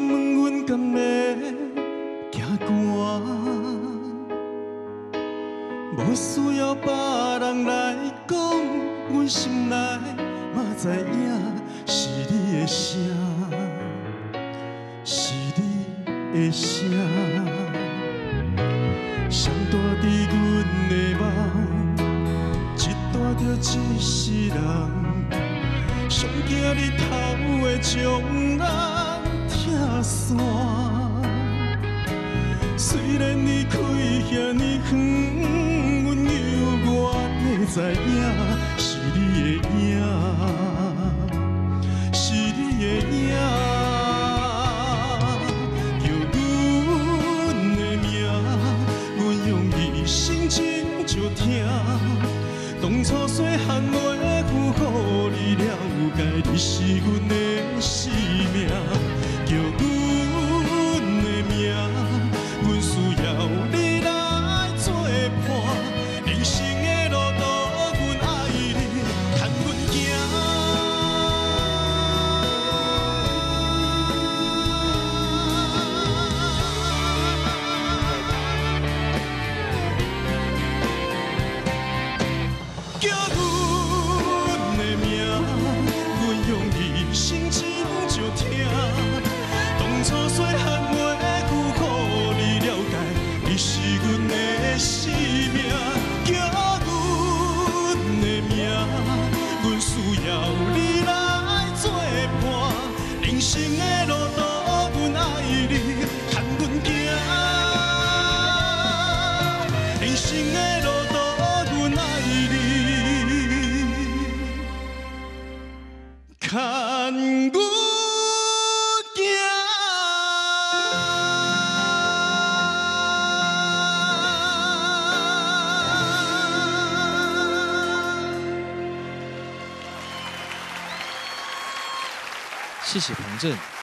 问阮敢要行远，无需要别人来讲，阮心内嘛知影是你的声，是你的声，上大伫阮的梦，一大着一世人，上惊日头会将咱拆散。虽然离开遐尼远，阮犹原会知影是你的影，是你的影，人生的路途，阮爱你，牵阮行。人生的路途，阮爱你，牵阮一起彭震。